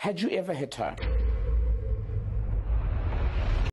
Had you ever hit her?